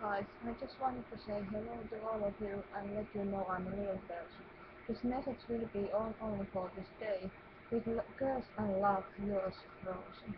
guys, I just wanted to say hello to all of you and let you know I'm a real person. This message will be on only for this day. With girls and love, yours, Rosie.